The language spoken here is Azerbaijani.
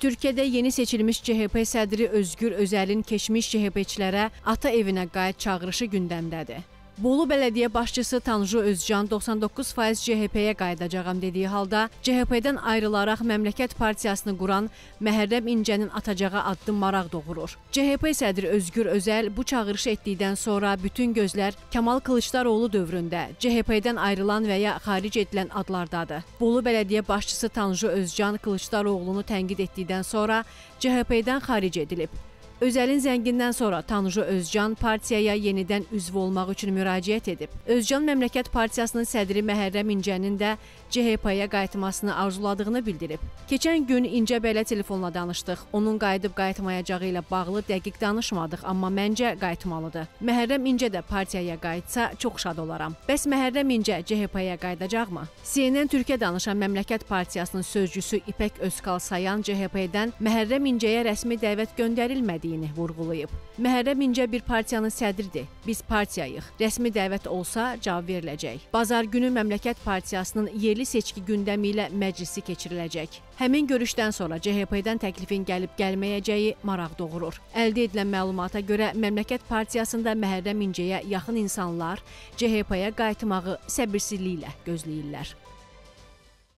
Türkiyədə yeni seçilmiş CHP sədri Özgür Özəlin keçmiş CHP-çilərə ata evinə qayıt çağırışı gündəmdədir. Bolu bələdiyyə başçısı Tanju Özcan 99% CHP-yə qayıdacağam dediyi halda, CHP-dən ayrılaraq Məmləkət Partiyasını quran Məhərrəm İncənin atacağı addım maraq doğurur. CHP sədri Özgür Özəl bu çağırışı etdikdən sonra bütün gözlər Kəmal Kılıçdaroğlu dövründə CHP-dən ayrılan və ya xaric edilən adlardadır. Bolu bələdiyyə başçısı Tanju Özcan Kılıçdaroğlunu tənqid etdikdən sonra CHP-dən xaric edilib. Özəlin zəngindən sonra Tanju Özcan partiyaya yenidən üzv olmaq üçün müraciət edib. Özcan Məmləkət Partiyasının sədri Məhərrəm İncənin də CHP-yə qayıtmasını arzuladığını bildirib. Keçən gün İncə belə telefonla danışdıq. Onun qayıdıb qayıtmayacağı ilə bağlı dəqiq danışmadıq, amma məncə qayıtmalıdır. Məhərrəm İncə də partiyaya qayıtsa çox şad olaram. Bəs Məhərrəm İncə CHP-yə qayıdacaqmı? CNN Türkiyə danışan Məmləkət Partiyasının sözcüsü İpək Özkal Sayan CHP-dən Məhərrəm İncəyə rəsmi dəvət göndərilmədi etdiyini vurğulayıb. Məhərrəm İncə bir partiyanın sədridir. Biz partiyayıq. Rəsmi dəvət olsa cavab veriləcək. Bazar günü Məmləkət Partiyasının yerli seçki gündəmi ilə məclisi keçiriləcək. Həmin görüşdən sonra CHP-dən təklifin gəlib gəlməyəcəyi maraq doğurur. Əldə edilən məlumata görə Məmləkət Partiyasında Məhərrəm İncəyə yaxın insanlar CHP-yə qayıtmağı səbirsizliklə gözləyirlər.